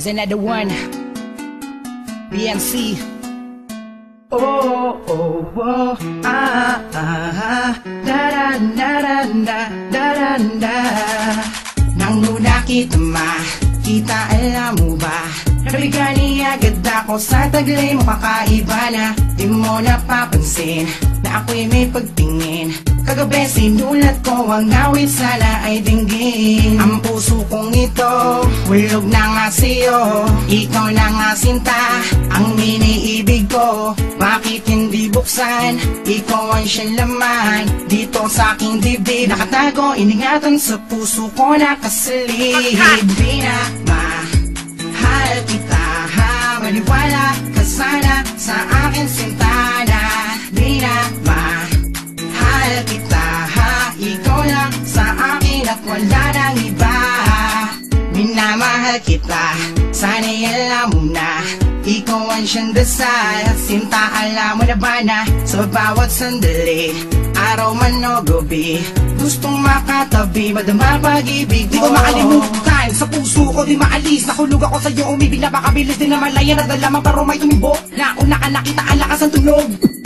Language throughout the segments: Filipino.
is another one. BNC. Oh, oh, oh, ah, ah, da da da da da da da da. Nang una kita makita, alam mo ba? Nabigani agad ako sa taglay mo kakaiba na Di mo napapansin na ako'y may pagtingin Kagabi sinulat ko ang awit sana ay dinggin. Ang puso kong ito, hulog na nga sa'yo Ikaw na nga sinta, ang miniibig ko. Bakit hindi buksan, ikaw ang siyang laman. Dito sa aking dibdib Nakatago, iningatan sa puso ko nakasalid. Di na mahal kita ha Maniwala ka sana sa akin sintana wala nang iba Minamahal kita, sana'y alam mo na Ikaw ang siyang dasal. Sinta alam mo na ba na Sa bawat sandali Araw man o gabi Gustong makatabi Madama pag-ibig. Di ko makalimutan Sa puso ko di maalis. Nakulog ako sa'yo Umibig na makabilis Di na malaya. Nadalaman pero may tumibo. Nauna ka nakita ang lakas ng tunog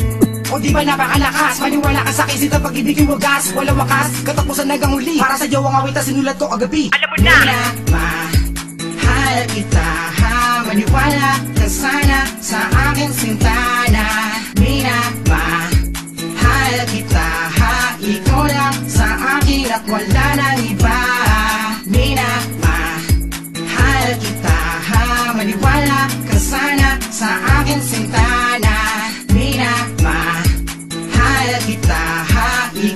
o di ba napakalakas? Maniwala ka sa akin Sinta pag-ibig yung wagas Walang wakas. Katapusan hanggang huli. Para sa'yo ang awit na sinulat ko kagabi Alam mo na. Mahal kita ha? Maniwala ka sana sa akin sintana. Mina Mahal kita ha? Ikaw lang sa akin at wala nang iba. Mina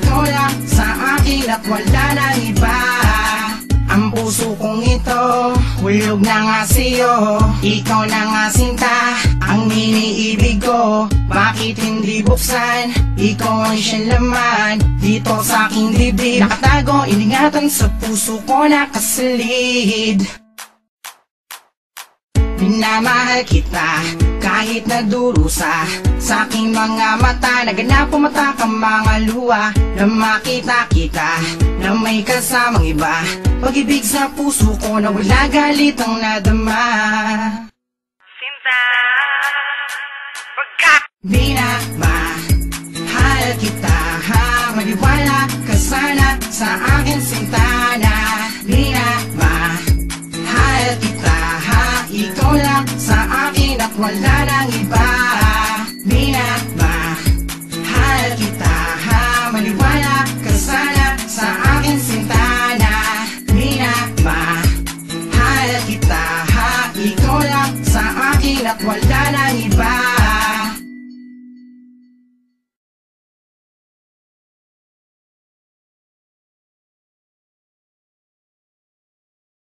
Lang sa akin at wala nang iba. Ang puso kong ito, hulog na nga sa'yo. Ikaw na nga sinta, ang iniibig ko. Bakit hindi buksan, ikaw ang siyang laman Dito sa aking dibdib Nakatago, iningatan sa puso ko nakasalid. Minamahal kita kahit nadurusa Sa aking mga mata Naganap mata ka mga luha Na makita kita Na may kasamang iba. Pag-ibig sa puso ko Na wala galit ang nadama. Sinta Pagka Minamahal kita ha? Maniwala ka sana sa akin sintana. Minamahal kita ha? Ikaw lang sa akin at wala sa akin at wala nang iba